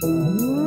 Mm-hmm.